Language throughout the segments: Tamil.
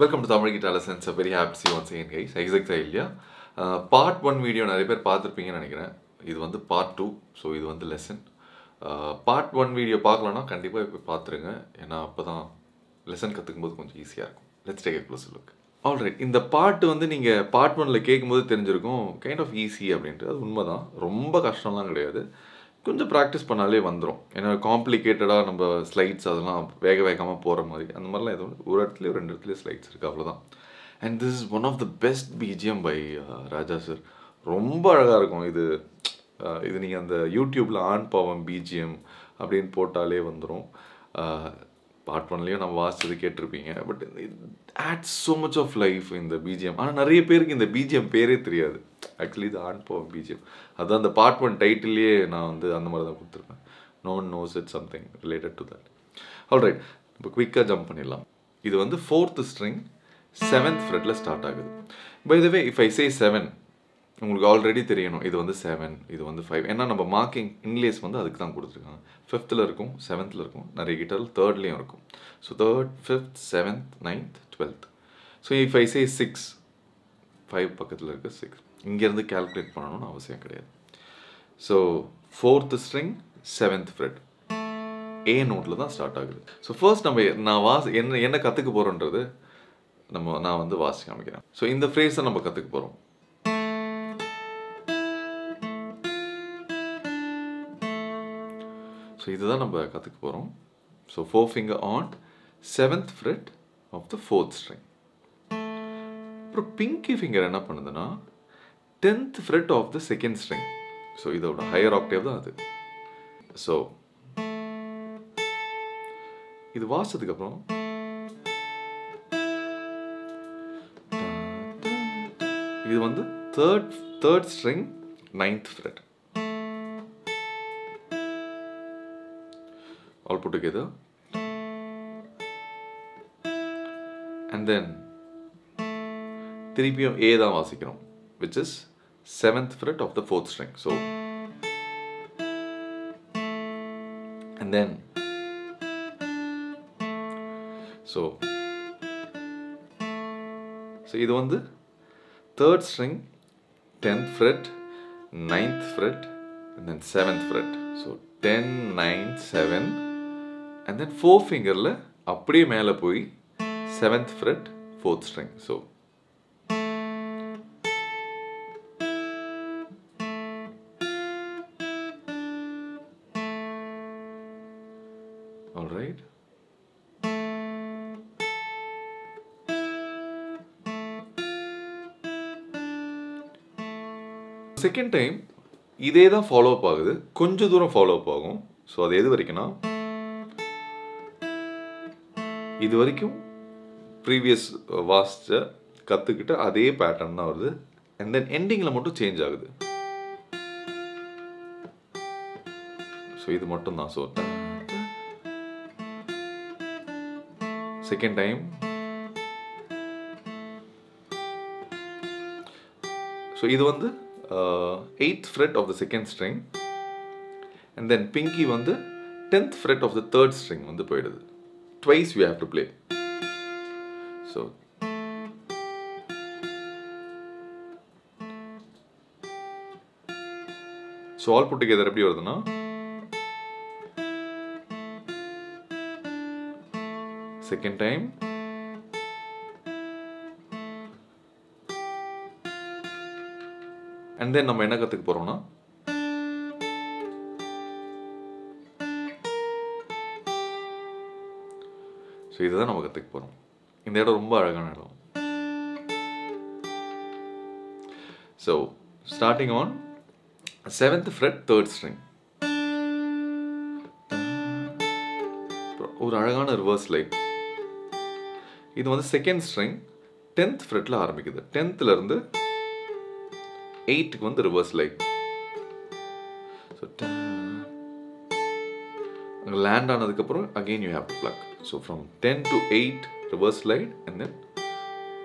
Welcome to Tamil guitar lessons very happy see once again guys exact இல்லையா? பார்ட் ஒன் வீடியோ நிறைய பேர் பார்த்துருப்பீங்கன்னு நினைக்கிறேன். இது வந்து பார்ட் டூ ஸோ இது வந்து லெசன் பார்ட் ஒன் வீடியோ பார்க்கலன்னா கண்டிப்பாக இப்போ பார்த்துருங்க. ஏன்னா அப்போ தான் லெசன் கற்றுக்கும் போது கொஞ்சம் ஈஸியாக இருக்கும். Let's take close look alright இந்த பாட்டு வந்து நீங்கள் பார்ட் ஒனில் கேட்கும்போது தெரிஞ்சிருக்கும். கைண்ட் ஆஃப் ஈஸி அப்படின்ட்டு அது உண்மை தான் ரொம்ப கஷ்டம்லாம் கிடையாது. கொஞ்சம் ப்ராக்டிஸ் பண்ணாலே வந்துடும் ஏன்னா காம்ப்ளிகேட்டடாக நம்ம ஸ்லைட்ஸ் அதெல்லாம் வேக வேகமாக போகிற மாதிரி. அந்த மாதிரிலாம் எதுவும் ஒரு இடத்துலையும் ரெண்டு இடத்துலையும் ஸ்லைட்ஸ் இருக்குது அவ்வளோதான் and this is one of the best BGM by Raja sir ரொம்ப அழகாக இருக்கும் இது. Uh, இது நீங்கள் அந்த யூடியூப்பில் ஆன் பாவம் பிஜிஎம் அப்படின்னு போட்டாலே வந்துடும் uh, பார்ட் ஒன்லேயும் நம்ம வாசிச்சது கேட்டிருப்பீங்க. But adds so much of life இந்த பிஜிஎம் ஆனால் நிறைய பேருக்கு இந்த பிஜிஎம் பேரே தெரியாது. ஆக்சுவலி இது ஆன் போவோம் பிஜிஎம் அதுதான் அந்த பார்ட் ஒன் டைட்டிலே நான் வந்து அந்த மாதிரி தான் கொடுத்துருப்பேன் no one knows it something related to that alright இப்போ குவிக்காக ஜம்ப் பண்ணிடலாம். இது வந்து ஃபோர்த் ஸ்ட்ரிங் செவன்த் ஃப்ரெட்டில் ஸ்டார்ட் ஆகுது. By the way if I say seven உங்களுக்கு ஆல்ரெடி தெரியணும். இது வந்து செவன் இது வந்து ஃபைவ் ஏன்னா நம்ம மார்க்கிங் இங்கிலீஷ் வந்து அதுக்கு தான் கொடுத்துருக்காங்க. ஃபிஃப்த்தில் இருக்கும் செவன்த்தில் இருக்கும் நிறைய கிட்டால் தேர்ட்லேயும் இருக்கும். So third fifth seventh ninth twelfth so if I say six five பக்கத்தில் இருக்க சிக்ஸ் இங்கேருந்து கால்குலேட் பண்ணணும்னு அவசியம் கிடையாது. So fourth string seventh fret A நோட்டில் தான் ஸ்டார்ட் ஆகுது. ஸோ ஃபர்ஸ்ட் நம்ம நான் வாசி என்ன என்ன கற்றுக்க போகிறோன்றது நம்ம நான் வந்து வாசி காமிக்கிறேன். ஸோ இந்த ஃப்ரேஸை நம்ம கற்றுக்க போகிறோம் ஸோ இதுதான் நம்ம கற்றுக்க போகிறோம் so four finger on seventh fret of the fourth string அப்புறம் பிங்கி ஃபிங்கர் என்ன பண்ணுதுன்னா tenth fret of the second string so இதோட ஹையர் ஆக்டேவ் தான் அது. ஸோ இது வாசிச்சதுக்கப்புறம் இது வந்து third third string ninth fret all put together and then திருப்பியும் ஏ தான் வாசிக்கிறோம் which is seventh fret of the fourth string so and then so so இது வந்து third string 10th fret 9th fret and then 7th fret so 10 9 7 and then four ஃபிங்கரில் அப்படியே மேலே போய் seventh fret fourth string so second time இதே தான் ஃபாலோ அப் ஆகுது. கொஞ்சம் தூரம் ஃபாலோ அப் ஆகும். ஸோ அது எது வரைக்கும்னா இது வரைக்கும் ப்ரீவியஸ் uh, வாசிச்ச கற்றுக்கிட்ட அதே பேட்டர்ன் தான் வருது. அண்ட் தென் எண்டிங்கில் மட்டும் சேஞ்ச் ஆகுது. ஸோ இது மட்டும் தான் ஸோ செகண்ட் டைம் ஸோ இது வந்து eighth fret of the second string and then pinky வந்து tenth fret of the third string வந்து போயிடுது. Twice you have to play so so all put together எப்படி வருதுன்னா செகண்ட் டைம் அண்ட் தென் நம்ம என்ன கற்றுக்க போகிறோம்னா ஸோ இதுதான் நம்ம கற்றுக்க போகிறோம் இந்த இடம் ரொம்ப அழகான இடம். So starting on seventh fret third string ஒரு அழகான ரிவர்ஸ் லைன் இது வந்து செகண்ட் ஸ்ட்ரிங் டென்த் ஃப்ரெட்டில் ஆரம்பிக்குது. டென்த்தில் இருந்து எயிட்டுக்கு வந்து ரிவர்ஸ் லைன் ஸோ லேண்ட் ஆனதுக்கப்புறம் again you have to pluck So from ten to eight reverse line and then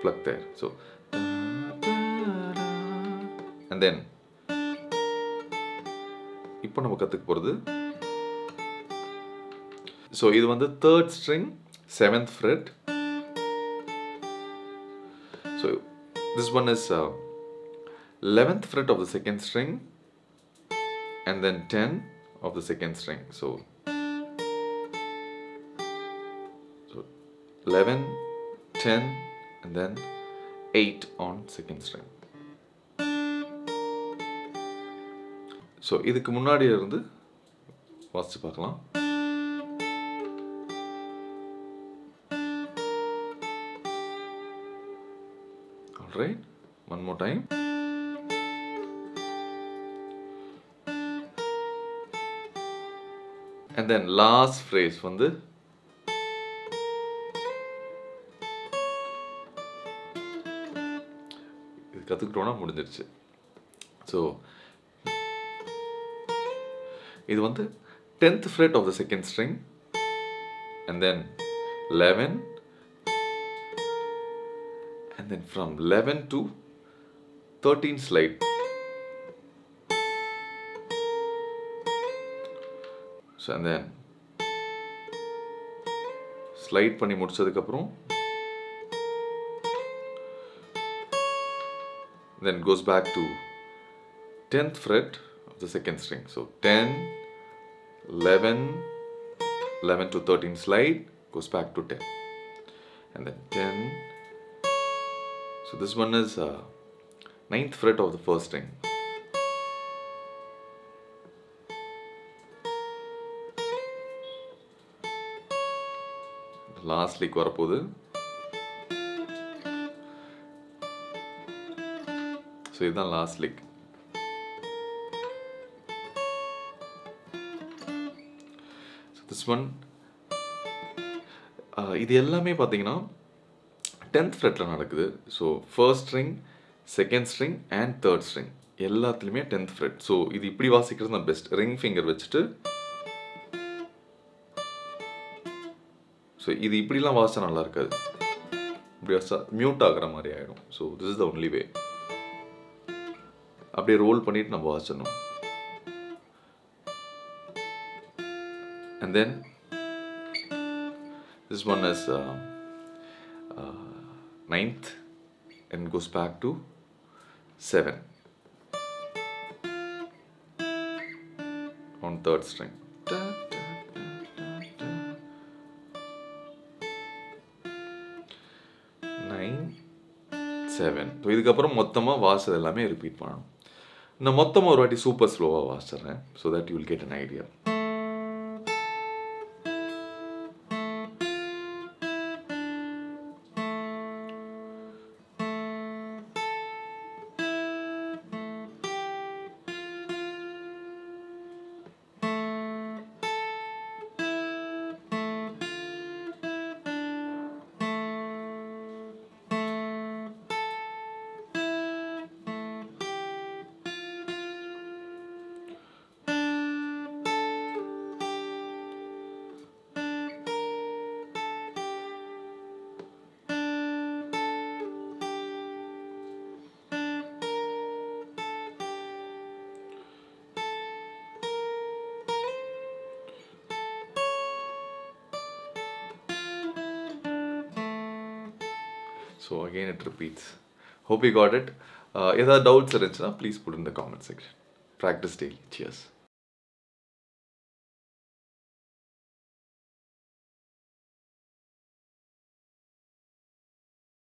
pluck there so and then இப்போ நம்ம கற்றுக்க போகிறது ஸோ இது வந்து third string seventh fret so this one is eleventh fret of the second string and then 10 of the second string. So, so 11, 10, and then 8 on second string. So இதுக்கு முன்னாடி இருந்து வாசிச்சு பார்க்கலாம் Alright, one more time. and then last phrase வந்து இது கற்றுக்கிட்டோன்னா முடிஞ்சிருச்சு. ஸோ இது வந்து tenth fret of the second string and then eleven and then from eleven to thirteen slide so அந்த ஸ்லைட் பண்ணி முடித்ததுக்கப்புறம் then goes back to 10th fret of the second string. So 10, 11, 11 to 13 slide goes back to 10. And then 10. So this one is uh, 9th fret of the first string. Last lick வரப்போகுது so இதுதான் லாஸ்ட் லிக் திஸ் ஒன் இது எல்லாமே பார்த்தீங்கன்னா டென்த் ஃப்ரெட்டில் நடக்குது. So first string second string and third string எல்லாத்துலேயுமே டென்த் ஃப்ரெட் ஸோ இது இப்படி வாசிக்கிறது தான் பெஸ்ட் ரிங் ஃபிங்கர் வச்சுட்டு ஸோ இது இப்படிலாம் வாசிச்சா நல்லா இருக்காது. இப்படி வாசிச்சா மியூட் ஆகிற மாதிரி ஆகிடும் so this is the only way அப்படியே ரோல் பண்ணிட்டு நம்ம வாசணும் and then this one is ninth and goes back to 7 on third string. Nine seven so இதுக்கப்புறம் மொத்தமாக வாசல் எல்லாமே ரிப்பீட் பண்ணணும். நான் மொத்தமாக ஒரு வாட்டி சூப்பர் ஸ்லோவாக வாசிடுறேன் so that you will get an idea so again it repeats hope you got it ஏதாவது டவுட்ஸ் இருந்துச்சுன்னா please put in the comment section practice daily cheers